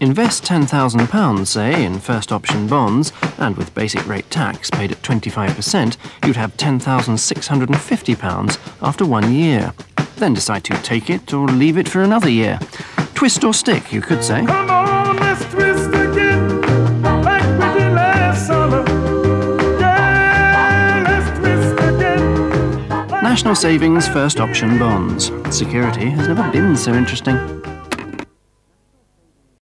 Invest £10,000, say, in first option bonds, and with basic rate tax paid at 25%, you'd have £10,650 after one year. Then decide to take it or leave it for another year. Twist or stick, you could say. National Savings First Option Bonds. Security has never been so interesting.